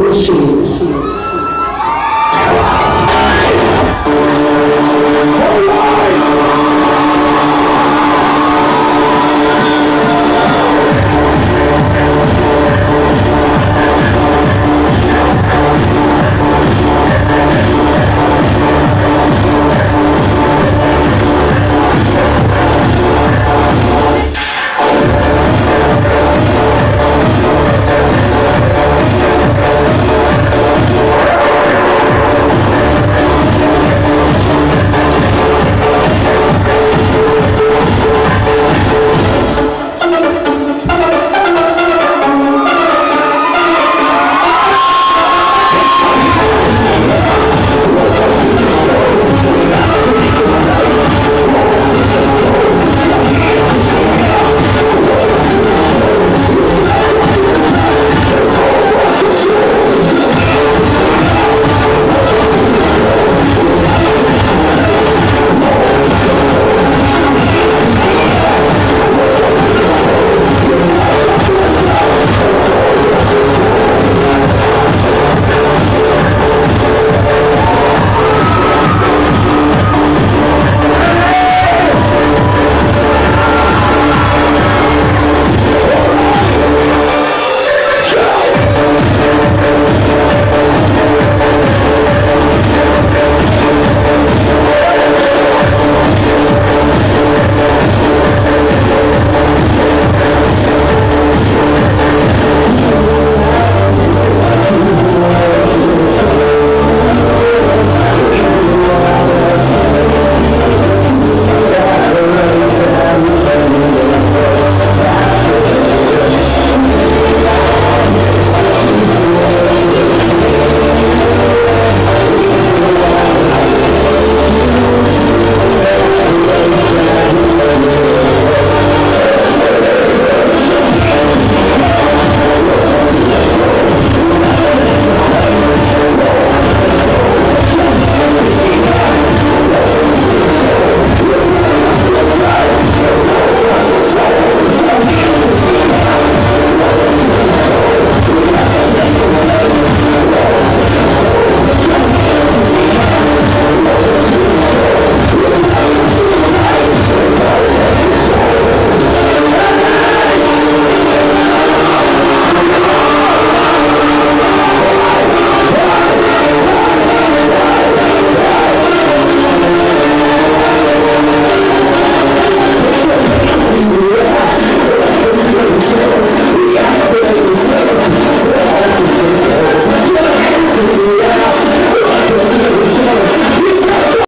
我是有气